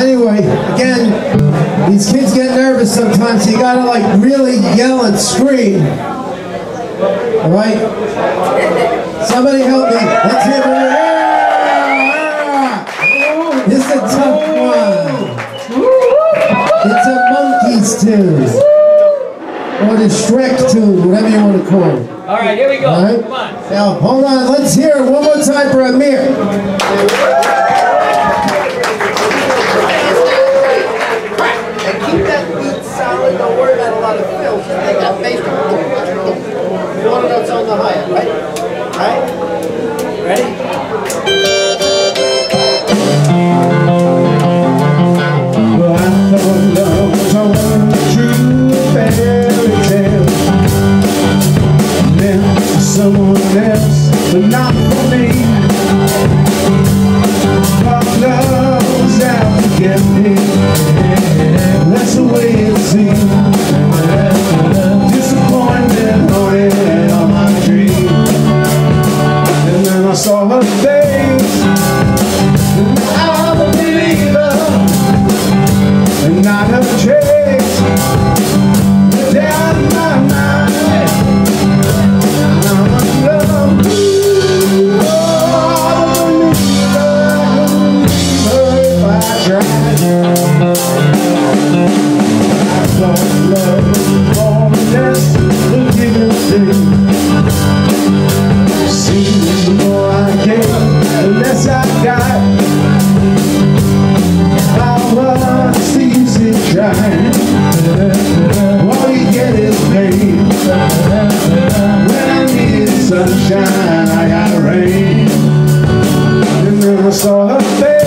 Anyway, again, these kids get nervous sometimes. So you gotta like really yell and scream. All right. Somebody help me. Let's hear it. This is a tough one. It's a Monkees tune. Or the Shrek tune, whatever you want to call it. All right, here we go. All right? Come on. Now, hold on. Let's hear it one more time for Amir. And keep that beat solid, don't worry about a lot of fills, they got bass. Sunshine I got rain. And then I saw her face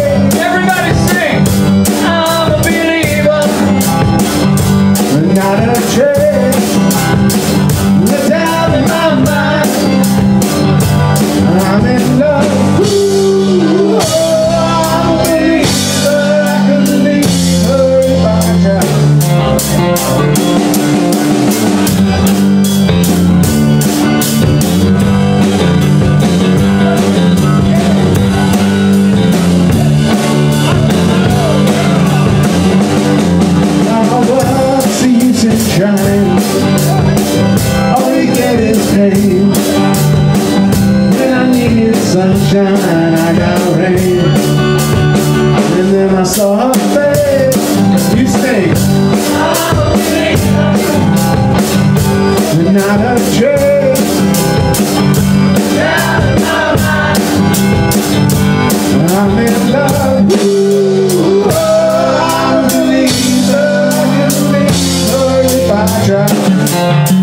sunshine I got rain And then I saw her face You stay And not a trace I'm in love oh, I believe if I try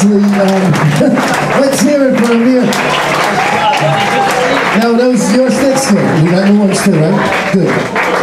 Seriously, um, let's hear it for Amir. Now, those your sticks good. You got new ones too, right? Good.